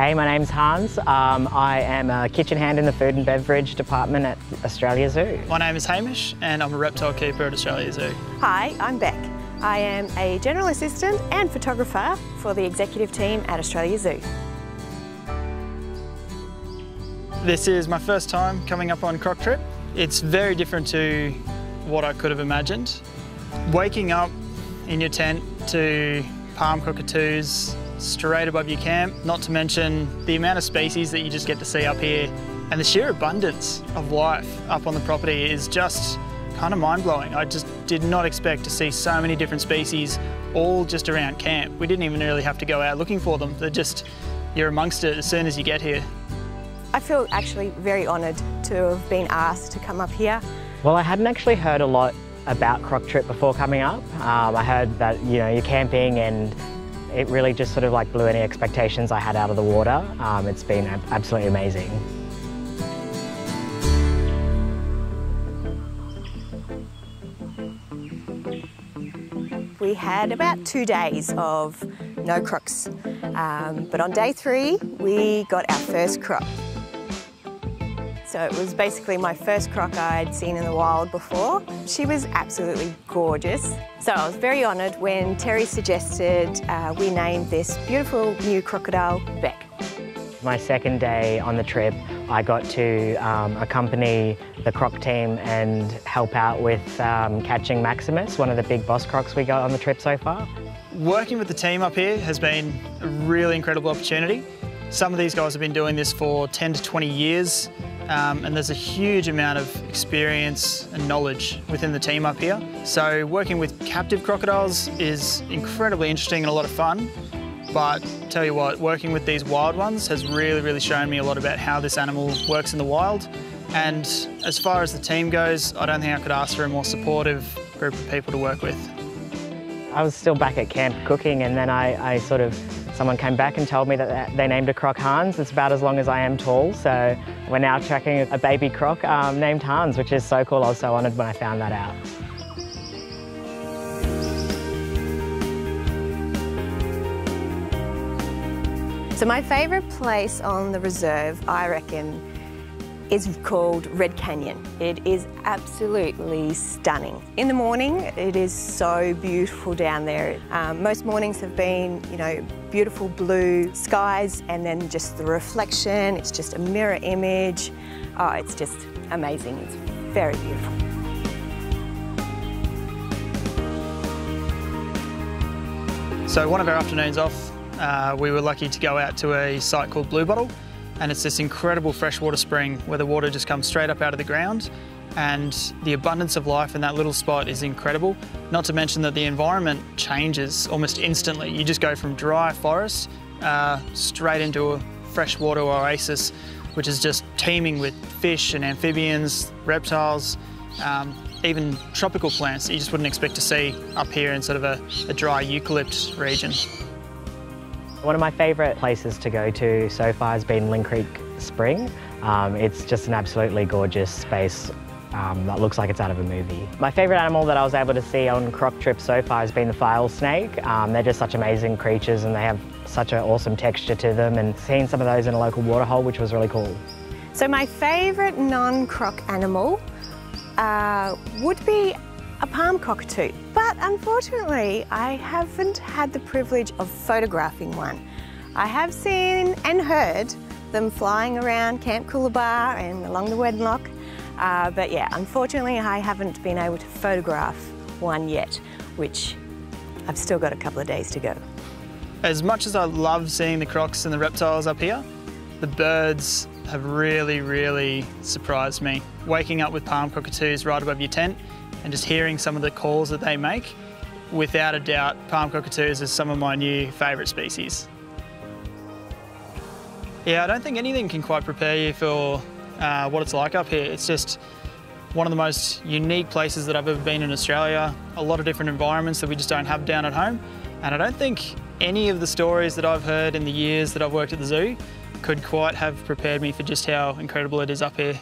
Hey, my name's Hans. Um, I am a kitchen hand in the food and beverage department at Australia Zoo. My name is Hamish and I'm a reptile keeper at Australia Zoo. Hi, I'm Bek. I am a general assistant and photographer for the executive team at Australia Zoo. This is my first time coming up on Croc Trip. It's very different to what I could have imagined. Waking up in your tent to palm cockatoos straight above your camp, not to mention the amount of species that you just get to see up here and the sheer abundance of life up on the property is just kind of mind-blowing. I just did not expect to see so many different species all just around camp. We didn't even really have to go out looking for them. They're just, you're amongst it as soon as you get here. I feel actually very honoured to have been asked to come up here. Well, I hadn't actually heard a lot about Croc Trip before coming up. Um, I heard that, you know, you're camping and it really just sort of like blew any expectations I had out of the water. Um, it's been absolutely amazing. We had about two days of no crooks, um, but on day three we got our first croc. So it was basically my first croc I'd seen in the wild before. She was absolutely gorgeous. So I was very honoured when Terri suggested uh, we name this beautiful new crocodile Bek. My second day on the trip, I got to um, accompany the croc team and help out with um, catching Maximus, one of the big boss crocs we got on the trip so far. Working with the team up here has been a really incredible opportunity. Some of these guys have been doing this for 10 to 20 years um, and there's a huge amount of experience and knowledge within the team up here. So working with captive crocodiles is incredibly interesting and a lot of fun. But tell you what, working with these wild ones has really, really shown me a lot about how this animal works in the wild. And as far as the team goes, I don't think I could ask for a more supportive group of people to work with. I was still back at camp cooking and then I, I sort of Someone came back and told me that they named a croc Hans. It's about as long as I am tall, so we're now tracking a baby croc um, named Hans, which is so cool. I was so honoured when I found that out. So my favourite place on the reserve, I reckon, is called Red Canyon. It is absolutely stunning. In the morning, it is so beautiful down there. Um, most mornings have been, you know, beautiful blue skies and then just the reflection. It's just a mirror image. Oh, it's just amazing. It's very beautiful. So one of our afternoons off, uh, we were lucky to go out to a site called Blue Bottle and it's this incredible freshwater spring where the water just comes straight up out of the ground and the abundance of life in that little spot is incredible. Not to mention that the environment changes almost instantly. You just go from dry forest uh, straight into a freshwater oasis, which is just teeming with fish and amphibians, reptiles, um, even tropical plants that you just wouldn't expect to see up here in sort of a, a dry eucalypt region. One of my favourite places to go to so far has been Lynn Creek Spring. Um, it's just an absolutely gorgeous space um, that looks like it's out of a movie. My favourite animal that I was able to see on Croc Trip so far has been the file snake. Um, they're just such amazing creatures and they have such an awesome texture to them and seeing some of those in a local waterhole which was really cool. So my favourite non-croc animal uh, would be a palm cockatoo. But unfortunately, I haven't had the privilege of photographing one. I have seen and heard them flying around Camp Coolabah and along the Wenlock. Uh, but yeah, unfortunately, I haven't been able to photograph one yet, which I've still got a couple of days to go. As much as I love seeing the crocs and the reptiles up here, the birds have really, really surprised me. Waking up with palm cockatoos right above your tent and just hearing some of the calls that they make, without a doubt, palm cockatoos is some of my new favourite species. Yeah, I don't think anything can quite prepare you for uh, what it's like up here. It's just one of the most unique places that I've ever been in Australia. A lot of different environments that we just don't have down at home. And I don't think any of the stories that I've heard in the years that I've worked at the zoo could quite have prepared me for just how incredible it is up here.